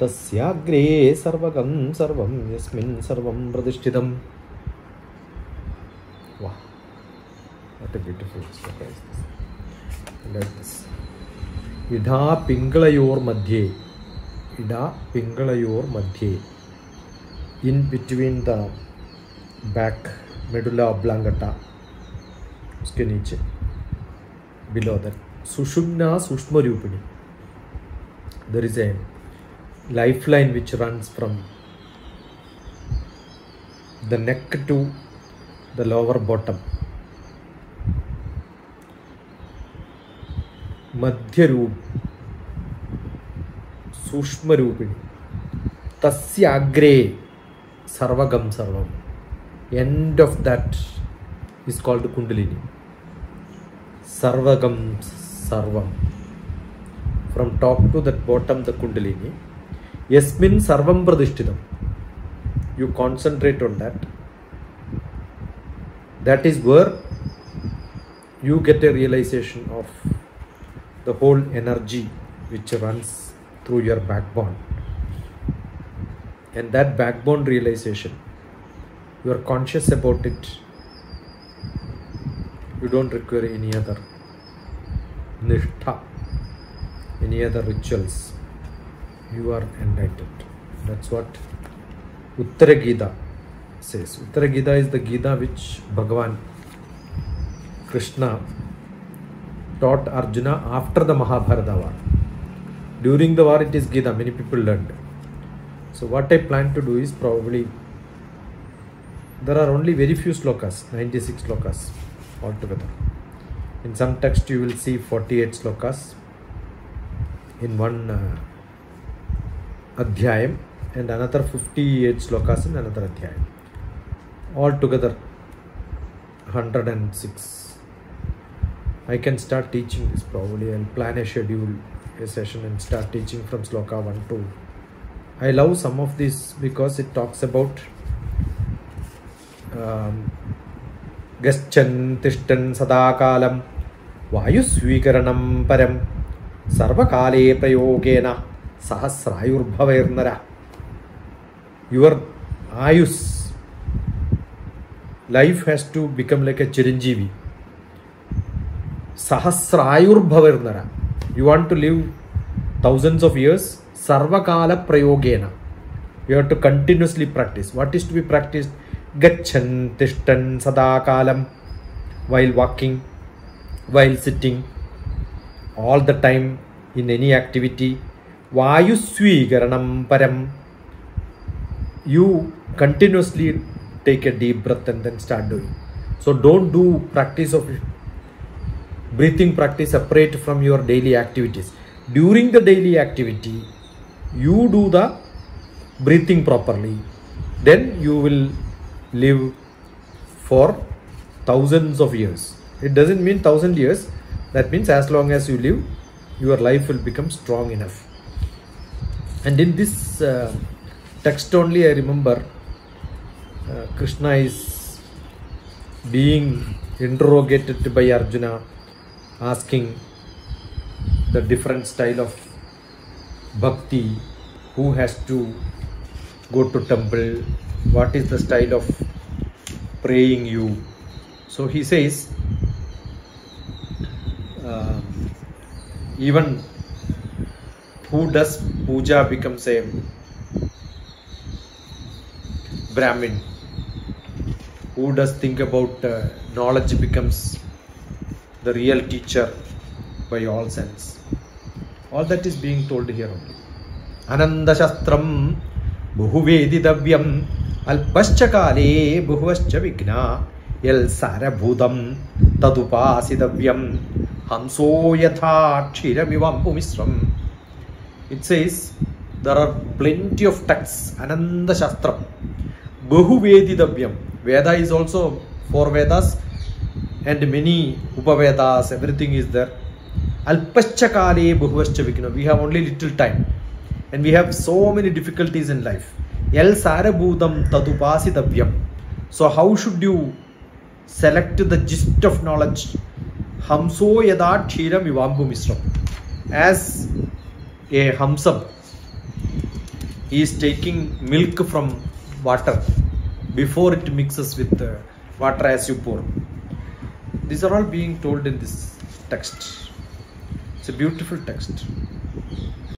തസ്യാഗ്രേ സർവകം സർവം യസ്മിൻ സർവം പ്രതിഷ്ഠിതം വാ what a beautiful like this ഇടാ പിങ്കളയോർ മധ്യേ ഇടാ പിങ്കളയോർ മധ്യേ in between the back medulla oblongata उसके नीचे below that sushumna sushma rupini there is a lifeline which runs from the neck to the lower bottom. मध्य रूप सूक्ष्म रूपिणी तस्य अग्रे सर्वगम सर्वम end of that is called Kundalini सर्वगम सर्वम from top to the bottom the kundalini Yasmin Sarvam Pradishtitam. You concentrate on that. That is where you get a realization of the whole energy which runs through your backbone. And that backbone realization, you are conscious about it. You don't require any other nishtha, any other rituals you are enlightened. That's what uttara gita says. Uttara gita is the gita which bhagavan krishna taught arjuna after the mahabharata war. During the war it is gita. Many people learned. So what i plan to do is probably there are only very few slokas 96 slokas altogether. In some text you will see 48 slokas. In one uh, adhyayam and another 58 slokas in another adhyayam. Altogether 106. I can start teaching this probably. I'll plan a schedule, a session and start teaching from sloka 1 to. I love some of this because it talks about um, गच्छन् तिष्ठन् सदाकालं वायुस्वीकरणं परं सर्वकाले प्रयोगेन സഹസ്രായുർഭവൈർന്നര. Your ആയുസ് life has to become like a chiranjeevi. സഹസ്രായുർഭവൈർന്നര. You want to live thousands of years സർവകാല പ്രയോഗേന you have to continuously practice what is to be practised ഗച്ഛൻ തിഷ്ടൻ സദാകാലം. While walking while sitting all the time in any activity vayusvigaranam param you continuously take a deep breath and then start doing. So don't do practice of breathing practice separate from your daily activities. During the daily activity you do the breathing properly. Then you will live for thousands of years. It doesn't mean thousand years. That means as long as you live your life will become strong enough and in this uh, text only i remember uh, krishna is being interrogated by arjuna asking the different style of bhakti who has to go to temple what is the style of praying you? So he says uh, even who does puja becomes a Brahmin who does think about knowledge becomes the real teacher by all sense all that is being told here only അനന്തശസ്ത്രം ബഹുവേദിതവ്യം അല്പശ്ച കാലേ ബഹുവശ്ച വിഘ്ന യൽ സരഭൂതം തതുപാസിതവ്യം ഹംസോ യഥാക്ഷിരമിവംബുമിശ്രം it says there are plenty of texts അനന്തശാസ്ത്രം ബഹുവേദിതവ്യം Veda is also four Vedas and many Upavedas everything is there അല്പശ്ചകാലയെ ബഹുവശ്ച വിഘ്നോ we have only little time and we have so many difficulties in life L സാരഭൂതം തതുപാസിതവ്യം so how should you select the gist of knowledge ഹംസോ യഥാ ക്ഷീരം വിവാംബു മിശ്രം as a hamsam is taking milk from water before it mixes with uh, water as you pour. These are all being told in this text. It's a beautiful text